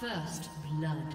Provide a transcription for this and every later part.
First blood.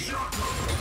Shut up!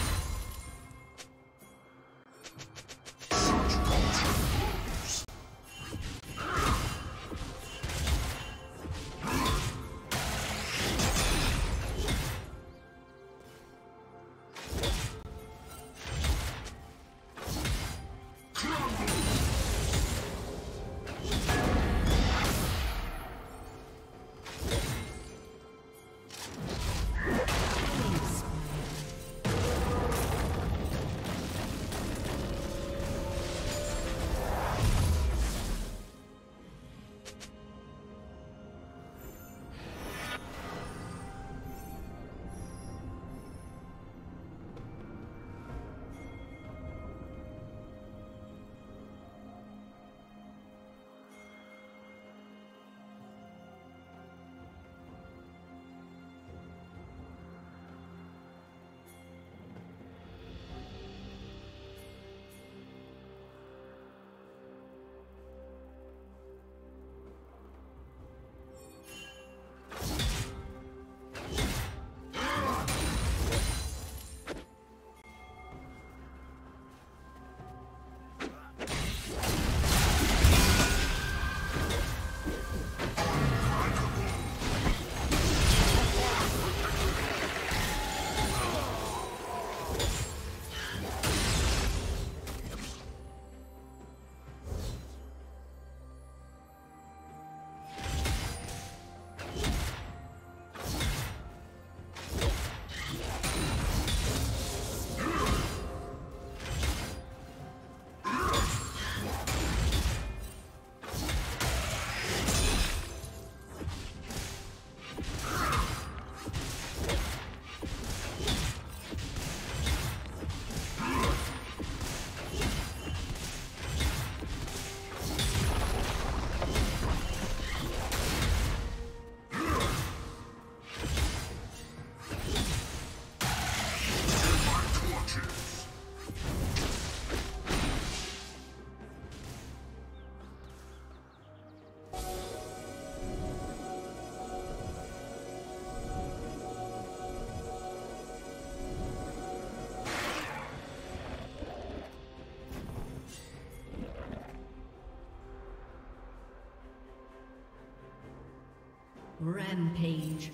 Rampage.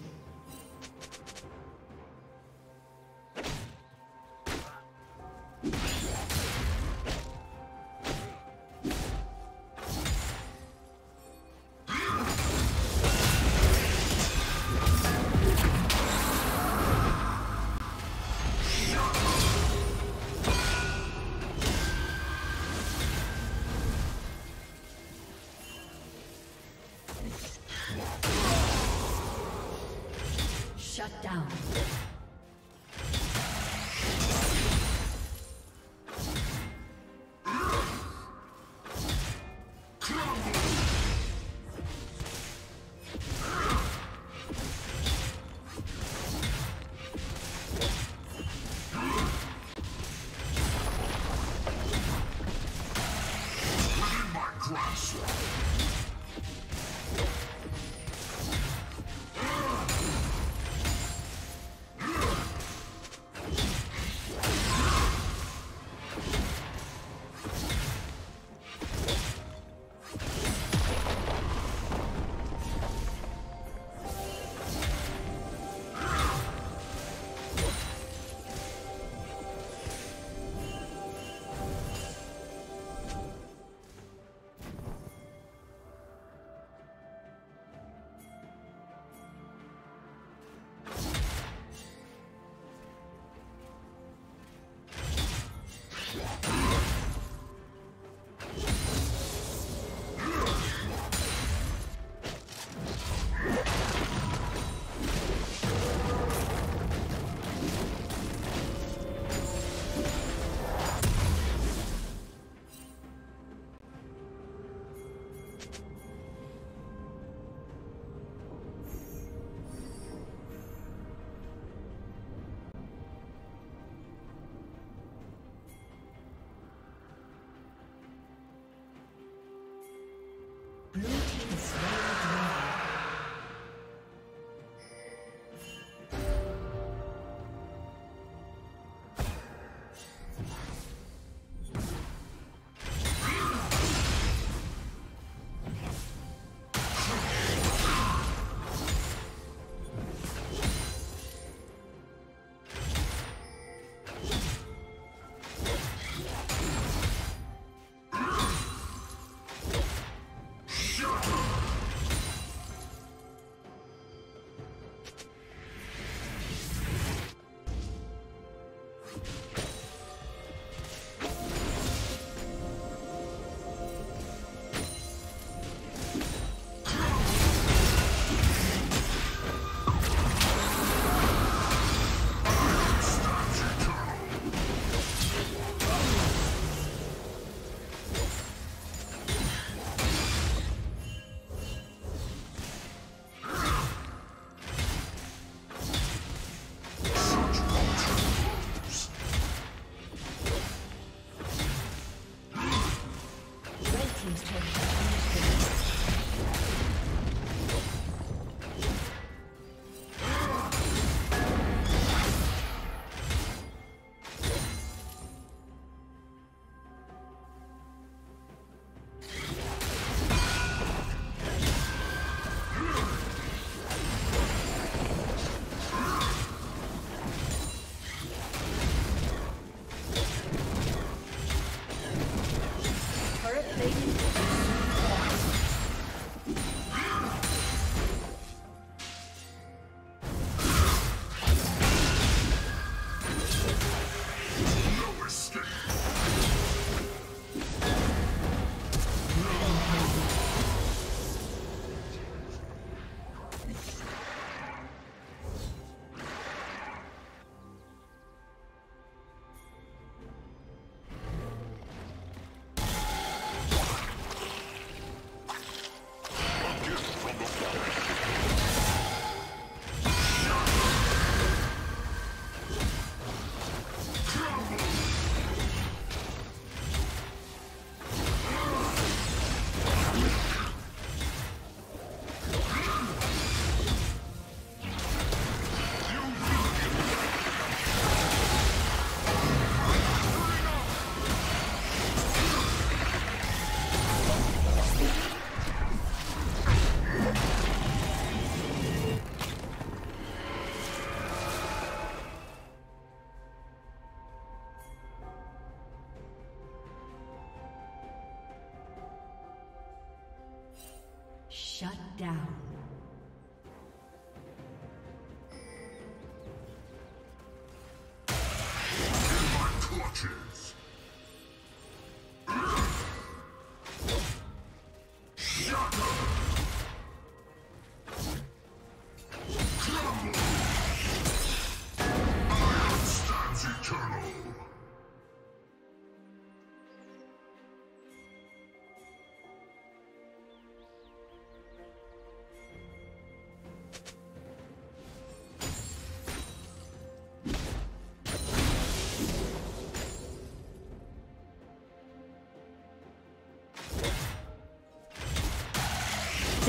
Shut down.